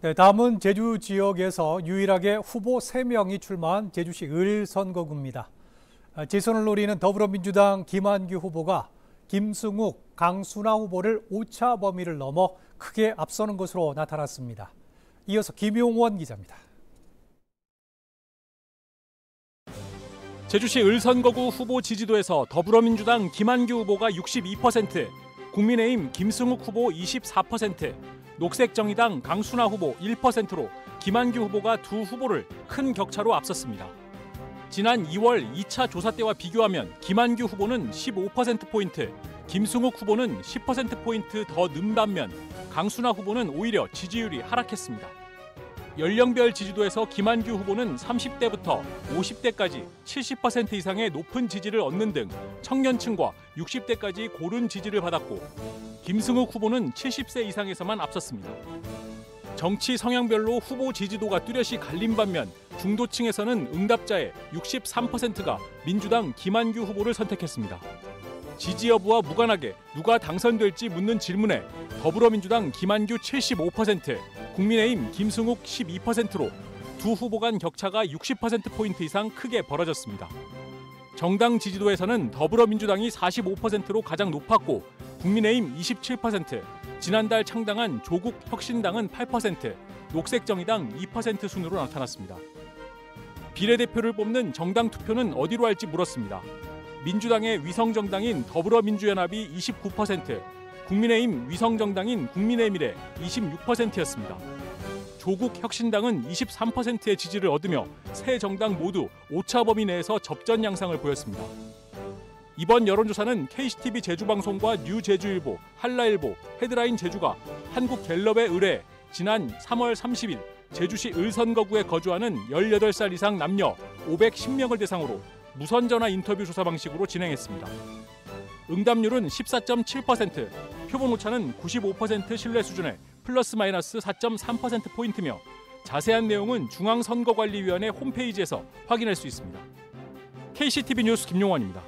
네, 다음은 제주 지역에서 유일하게 후보 3명이 출마한 제주시 을 선거구입니다. 아, 재선을 노리는 더불어민주당 김한규 후보가 김승욱, 강순아 후보를 오차 범위를 넘어 크게 앞서는 것으로 나타났습니다. 이어서 김용원 기자입니다. 제주시 을선거구 후보 지지도에서 더불어민주당 김한규 후보가 62%, 국민의힘 김승욱 후보 24%, 녹색정의당 강순아 후보 1%로 김한규 후보가 두 후보를 큰 격차로 앞섰습니다. 지난 2월 2차 조사 때와 비교하면 김한규 후보는 15%포인트, 김승욱 후보는 10%포인트 더 는 반면 강순아 후보는 오히려 지지율이 하락했습니다. 연령별 지지도에서 김한규 후보는 30대부터 50대까지 70% 이상의 높은 지지를 얻는 등 청년층과 60대까지 고른 지지를 받았고 김승욱 후보는 70세 이상에서만 앞섰습니다. 정치 성향별로 후보 지지도가 뚜렷이 갈린 반면 중도층에서는 응답자의 63%가 민주당 김한규 후보를 선택했습니다. 지지 여부와 무관하게 누가 당선될지 묻는 질문에 더불어민주당 김한규 75%, 국민의힘 김승욱 12%로 두 후보 간 격차가 60%포인트 이상 크게 벌어졌습니다. 정당 지지도에서는 더불어민주당이 45%로 가장 높았고 국민의힘 27%, 지난달 창당한 조국 혁신당은 8%, 녹색정의당 2% 순으로 나타났습니다. 비례대표를 뽑는 정당 투표는 어디로 할지 물었습니다. 민주당의 위성정당인 더불어민주연합이 29%, 국민의힘 위성정당인 국민의 미래 26%였습니다. 조국 혁신당은 23%의 지지를 얻으며 새 정당 모두 오차 범위 내에서 접전 양상을 보였습니다. 이번 여론조사는 KCTV 제주방송과 뉴제주일보, 한라일보, 헤드라인 제주가 한국갤럽에 의뢰 지난 3월 30일 제주시 을선거구에 거주하는 18살 이상 남녀 510명을 대상으로 무선 전화 인터뷰 조사 방식으로 진행했습니다. 응답률은 14.7%, 표본 오차는 95% 신뢰 수준의 플러스 마이너스 4.3% 포인트며 자세한 내용은 중앙선거관리위원회 홈페이지에서 확인할 수 있습니다. KCTV 뉴스 김용환입니다.